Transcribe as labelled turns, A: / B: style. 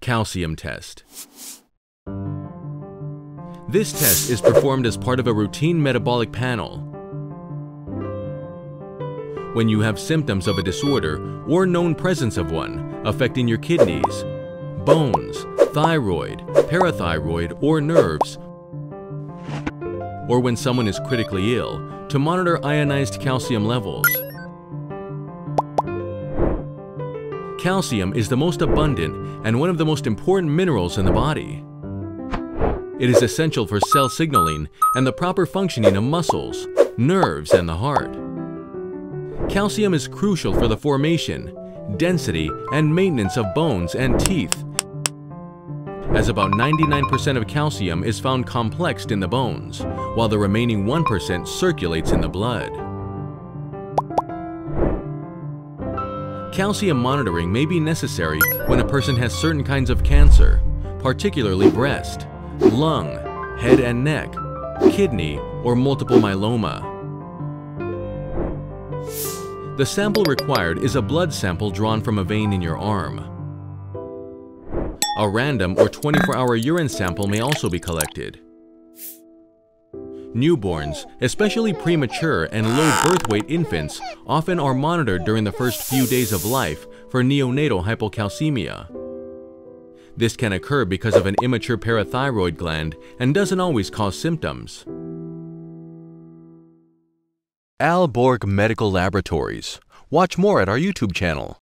A: Calcium test. This test is performed as part of a routine metabolic panel. When you have symptoms of a disorder or known presence of one affecting your kidneys, bones, thyroid, parathyroid, or nerves, or when someone is critically ill, to monitor ionized calcium levels. Calcium is the most abundant and one of the most important minerals in the body. It is essential for cell signaling and the proper functioning of muscles, nerves, and the heart. Calcium is crucial for the formation, density, and maintenance of bones and teeth, as about 99% of calcium is found complexed in the bones, while the remaining 1% circulates in the blood. Calcium monitoring may be necessary when a person has certain kinds of cancer, particularly breast, lung, head and neck, kidney, or multiple myeloma. The sample required is a blood sample drawn from a vein in your arm. A random or 24-hour urine sample may also be collected. Newborns, especially premature and low birth weight infants, often are monitored during the first few days of life for neonatal hypocalcemia. This can occur because of an immature parathyroid gland and doesn't always cause symptoms. Al Borg Medical Laboratories. Watch more at our YouTube channel.